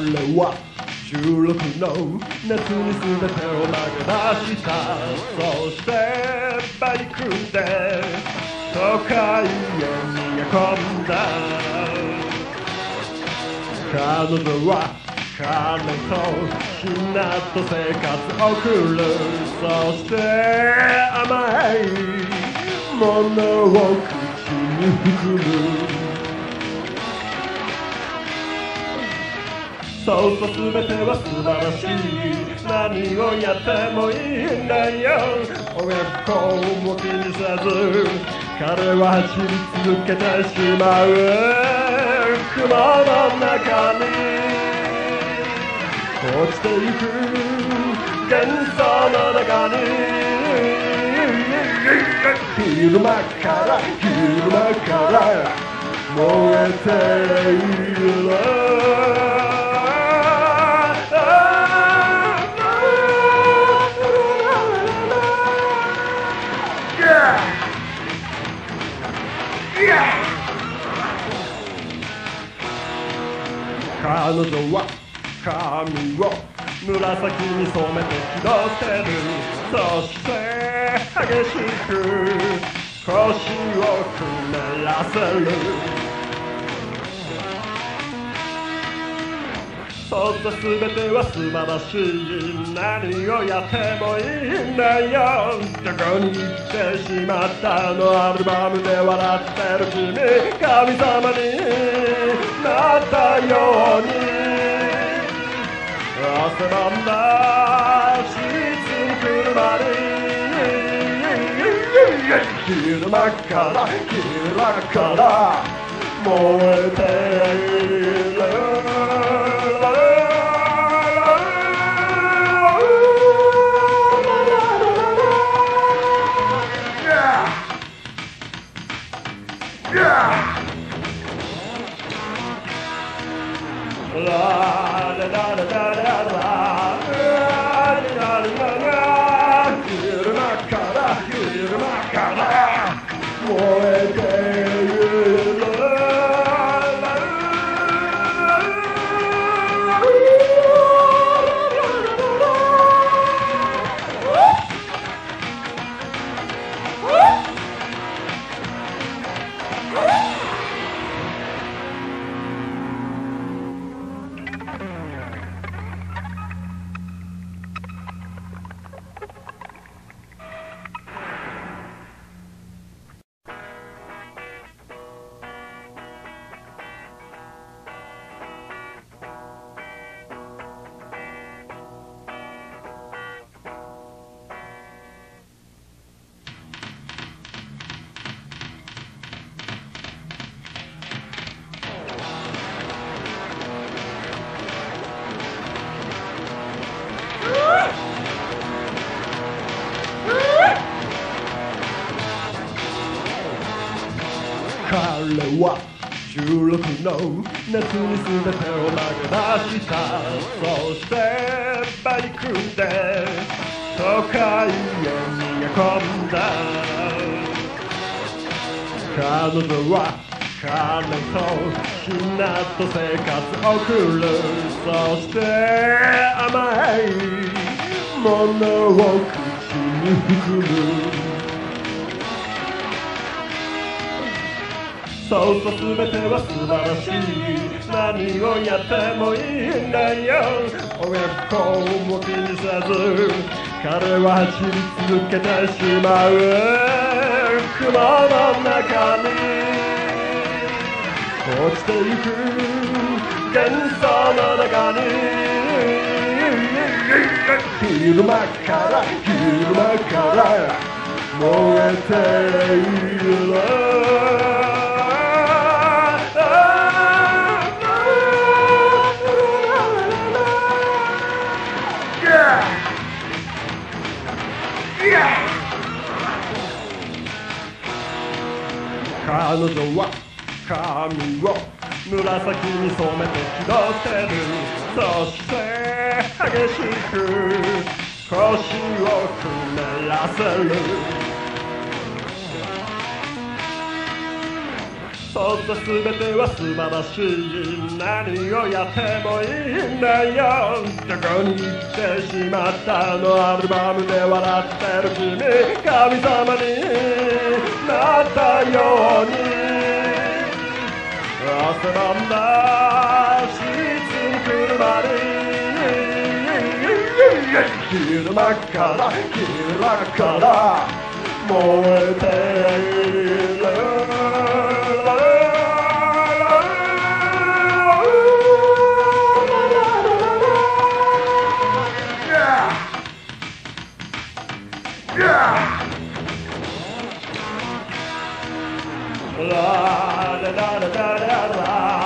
彼は16の夏に全てを投げ出したそしてバイクで都会へ逃げ込んだ。彼女は彼とひなと生活を送る。そして甘いものを口に含む。そうそう全ては素晴らしい。何をやってもいいんだよ。親不孝も気にせず彼は走り続けてしまう。雲の中に。落ちてゆく幻想の中に。昼間から昼間から燃えている。彼女は髪を紫に染めて気取ってる。そして激しく腰をくねらせる。そんな全ては素晴らし。い何をやってもいいんだよ。どこに行ってしまったのアルバムで笑ってる君神様になったように。汗ばんだシーツに車に昼間から昼間から燃えている。da da da da da 彼は16の夏に全てを投げ出したそしてバイクで都会へ逃げ込んだ。彼女は彼とひなと生活を送るそして甘いものを口に含む。そうそう全ては素晴らしい。何をやってもいいんだよ。親不孝も気にせず彼は走り続けてしまう。雲の中に。落ちてゆく幻想の中に。昼間から昼間から燃えている。彼女は髪を紫に染めて気取ってる。そして激しく腰をくねらせる。そんな全ては素晴らしい。何をやってもいいんだよ。どこに行ってしまったの。アルバムで笑ってる君。神様になったように。汗ばんだ。シーツにくるまり昼間から昼間から。燃えている。Da da da da da